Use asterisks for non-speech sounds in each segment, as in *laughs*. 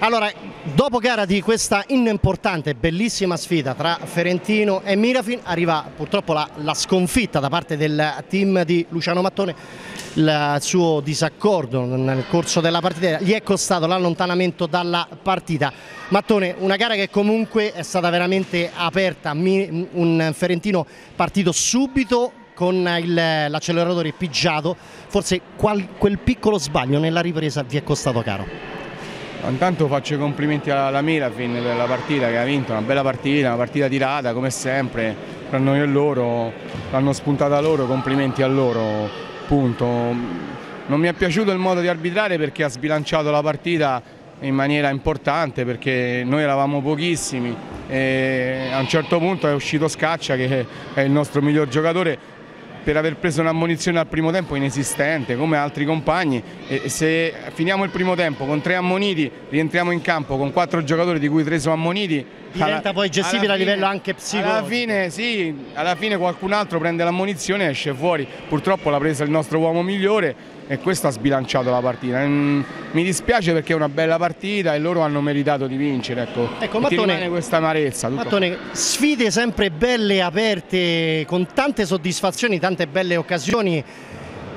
Allora, dopo gara di questa importante, bellissima sfida tra Ferentino e Mirafin, arriva purtroppo la, la sconfitta da parte del team di Luciano Mattone, il suo disaccordo nel corso della partita gli è costato l'allontanamento dalla partita. Mattone, una gara che comunque è stata veramente aperta, un Ferentino partito subito con l'acceleratore pigiato, forse qual, quel piccolo sbaglio nella ripresa vi è costato caro. Intanto faccio i complimenti alla Mirafin per la partita che ha vinto, una bella partita, una partita tirata come sempre, tra noi e loro, l'hanno spuntata loro, complimenti a loro, punto. Non mi è piaciuto il modo di arbitrare perché ha sbilanciato la partita in maniera importante perché noi eravamo pochissimi e a un certo punto è uscito Scaccia che è il nostro miglior giocatore per aver preso un'ammonizione al primo tempo inesistente come altri compagni. E se finiamo il primo tempo con tre ammoniti rientriamo in campo con quattro giocatori di cui tre sono ammoniti diventa alla, poi gestibile a livello anche psicologico. alla fine sì, alla fine qualcun altro prende l'ammonizione e esce fuori. Purtroppo l'ha presa il nostro uomo migliore e questo ha sbilanciato la partita. Mm, mi dispiace perché è una bella partita e loro hanno meritato di vincere. Ecco, ecco Mattone, questa amarezza. Mattone, sfide sempre belle, aperte, con tante soddisfazioni, tante belle occasioni.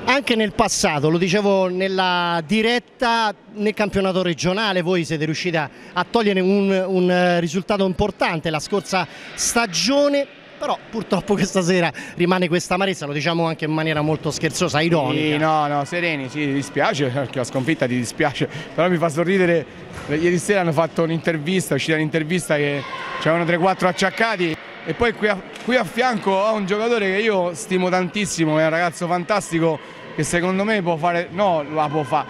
Anche nel passato, lo dicevo nella diretta, nel campionato regionale voi siete riusciti a togliere un, un risultato importante la scorsa stagione però purtroppo questa sera rimane questa amarezza, lo diciamo anche in maniera molto scherzosa, ironica. Sì, no, no, sereni, sì, ti dispiace perché la sconfitta ti dispiace, però mi fa sorridere, ieri sera hanno fatto un'intervista, è uscita un'intervista che c'erano 3-4 acciaccati e poi qui a, qui a fianco ho un giocatore che io stimo tantissimo, è un ragazzo fantastico che secondo me può fare, no, la può fare,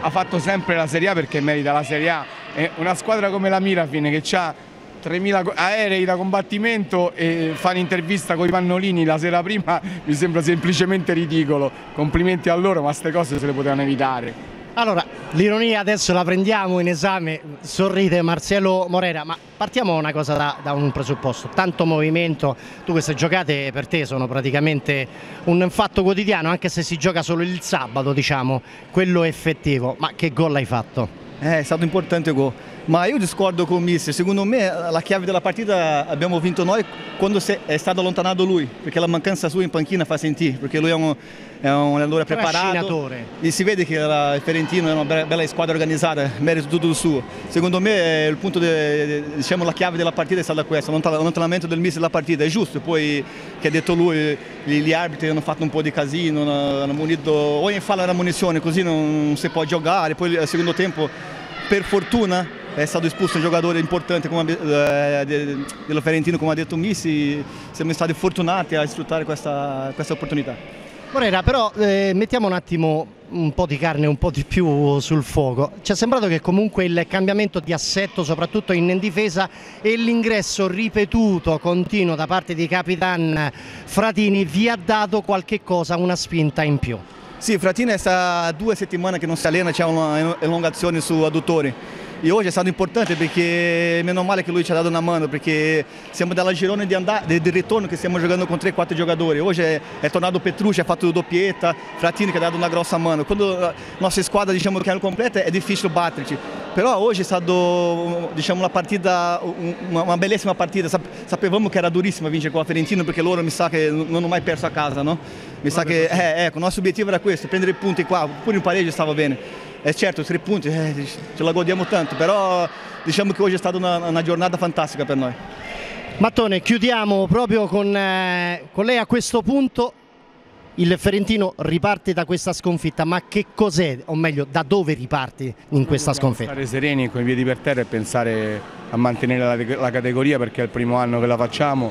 ha fatto sempre la Serie A perché merita la Serie A, è una squadra come la Mirafine che ha 3.000 aerei da combattimento e fare un'intervista con i pannolini la sera prima *laughs* mi sembra semplicemente ridicolo. Complimenti a loro, ma queste cose se le potevano evitare. Allora, l'ironia adesso la prendiamo in esame, sorride Marcello Morera, ma partiamo una cosa da, da, un presupposto, tanto movimento, tu queste giocate per te sono praticamente un fatto quotidiano, anche se si gioca solo il sabato, diciamo, quello effettivo, ma che gol hai fatto? Eh, è stato importante il gol. Ma io discordo con il mister, secondo me la chiave della partita abbiamo vinto noi quando è stato allontanato lui, perché la mancanza sua in panchina fa sentire, perché lui è un, è un allenatore preparato. E si vede che il Ferentino è una bella squadra organizzata, merito tutto suo. Secondo me il punto, de, diciamo, la chiave della partita è stata questa, l'allontanamento del mister della partita, è giusto, poi che ha detto lui, gli arbitri hanno fatto un po' di casino, hanno munito, ogni fallo era munizione, così non si può giocare, poi al secondo tempo per fortuna è stato espulso un giocatore importante come, eh, dello Ferentino come ha detto Missi, siamo stati fortunati a sfruttare questa, questa opportunità. Morera, però eh, mettiamo un attimo un po' di carne un po' di più sul fuoco. Ci è sembrato che comunque il cambiamento di assetto, soprattutto in difesa, e l'ingresso ripetuto, continuo da parte di Capitan Fratini vi ha dato qualche cosa, una spinta in più. Sì, Fratini è sta due settimane che non si allena, c'è un'elongazione su adduttori e oggi è stato importante perché meno male che lui ci ha dato una mano perché siamo dalla girone di, di, di ritorno che stiamo giocando con 3-4 giocatori. Oggi è, è tornato Petrucci, ha fatto doppietta, Frattini che ha dato una grossa mano. Quando la nostra squadra diciamo, che è completa è difficile batterci, però oggi è stata diciamo, una partita, una, una, bellissima partita. Sapevamo che era durissima vincere con la Ferentino perché loro mi sa che non hanno mai perso a casa, no? Mi sa che eh, ecco, il nostro obiettivo era questo, prendere punti qua, pure in pareggio stava bene. E certo, tre punti eh, ce la godiamo tanto, però diciamo che oggi è stata una, una giornata fantastica per noi. Mattone, chiudiamo proprio con, eh, con lei a questo punto. Il Ferentino riparte da questa sconfitta, ma che cos'è, o meglio, da dove riparti in questa sconfitta? Stare sereni con i piedi per terra e pensare a mantenere la, la categoria perché è il primo anno che la facciamo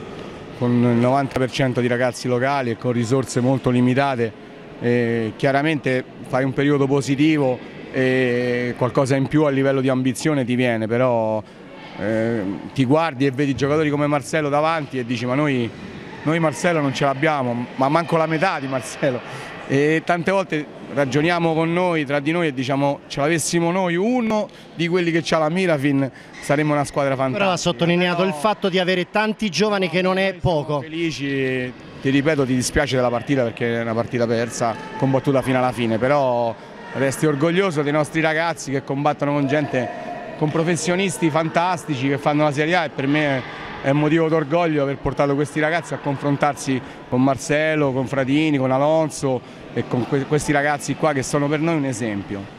con il 90% di ragazzi locali e con risorse molto limitate. E chiaramente fai un periodo positivo e qualcosa in più a livello di ambizione ti viene, però eh, ti guardi e vedi giocatori come Marcello davanti e dici ma noi, noi Marcello non ce l'abbiamo, ma manco la metà di Marcello. E tante volte ragioniamo con noi, tra di noi e diciamo ce l'avessimo noi uno di quelli che c'ha la Mirafin saremmo una squadra fantastica. Però ha sottolineato Però... il fatto di avere tanti giovani che non è poco. Felici, ti ripeto ti dispiace della partita perché è una partita persa, combattuta fino alla fine, però resti orgoglioso dei nostri ragazzi che combattono con gente con professionisti fantastici che fanno la Serie A e per me è un motivo d'orgoglio aver portato questi ragazzi a confrontarsi con Marcello, con Fratini, con Alonso e con questi ragazzi qua che sono per noi un esempio.